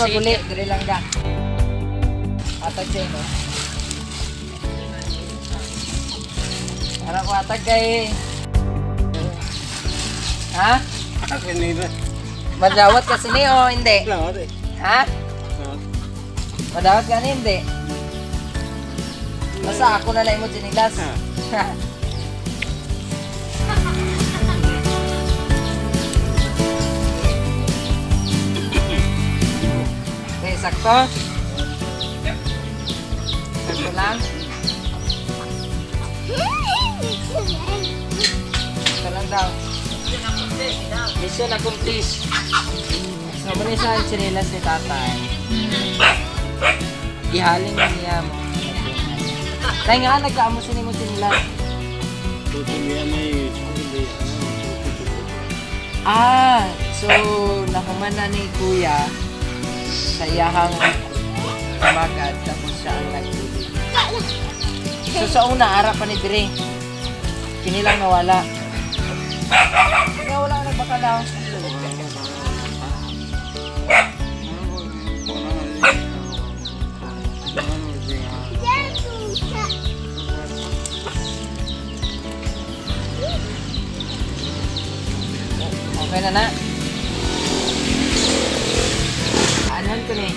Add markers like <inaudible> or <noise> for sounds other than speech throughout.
maguli, diri lang ka. Atag sa ino. Para ko atag kay... Ha? Akin nila. Madawat ka sini o hindi? Lawat eh. Ha? Madawat ka ni hindi? Basta ako na lang mo sinilas. Ha. <laughs> sakto? Sakto lang? Sakto lang daw. Mission accomplished. So, sa sinilas ni tatay. Ihaling na niya mo. Tay nga, nagkaamo sini mo sinilas. Tutulian na yun. Ah, so nakuman na ni kuya sa iyahang kamagad tapos siya ang nagtuli. So sa una, ara pa ni Dire. Kini lang nawala. Kaya wala ka nagbakalaw. Okay na na. Ko ni? <laughs>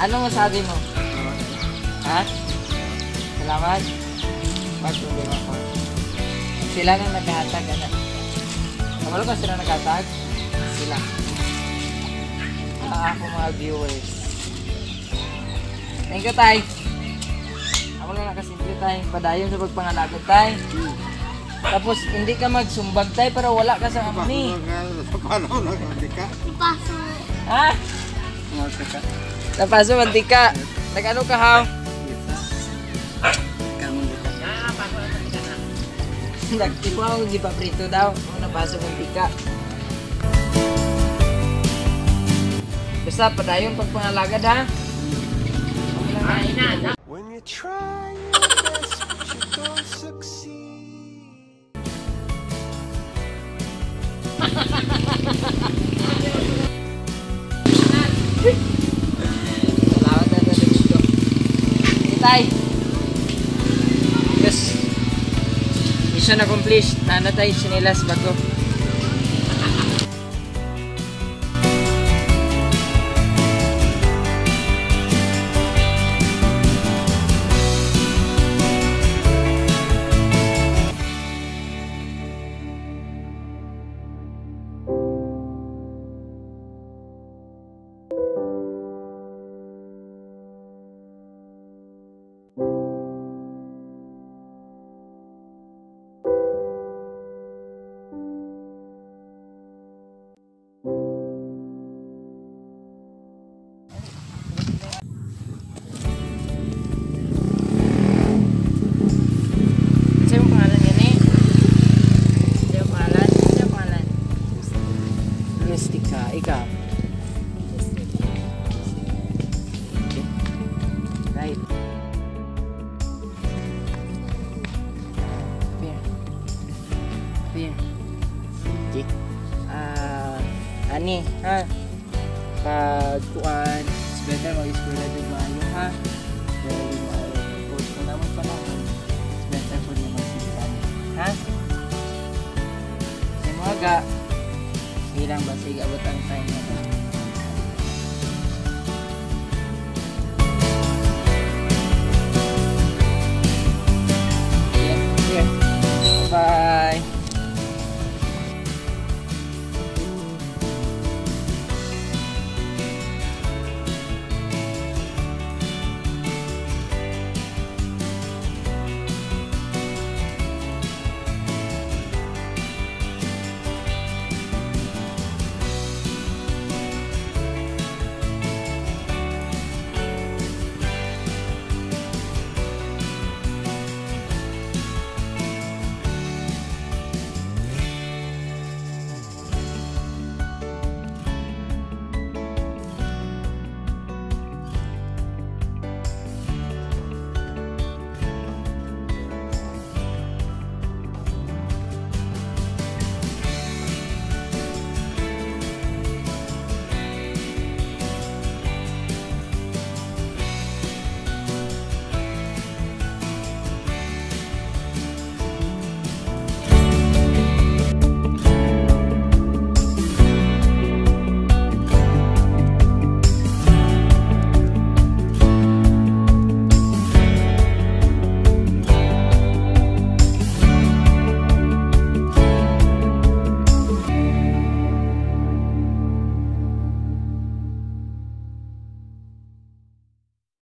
Anong masabi mo? Ha? Salamat. Wag problema ko. Sila nang naghahatag, ano? Kamalo ka sila naghahatag? Sila. Ah, ako mga viewers. Thank you, Tay. Ako lang nakasimple, Tay. Padayon sa pagpangalagod, Tay. Tapos, hindi ka magsumbag, Tay, pero wala ka sa kami. Paano na kami ka? Ha? Mga ka. Napaso, mantika. Nag-ano ka, ha? Ako, di pa prito daw. Napaso, mantika. Basta, padayon pagpangalagad, ha? When you try your best, but you don't succeed. Salamat na na dito. Itay. Yes. Mission accomplished. Nana tayo sinilas bago. Ani, ha? Pag kuan, it's better mag-eskwela din maayo, ha? Eskwela din maayo. Tapos, kung naman pa naman, it's better po niya magsipan. Ha? Sa mga ga, bilang basig abot ang time na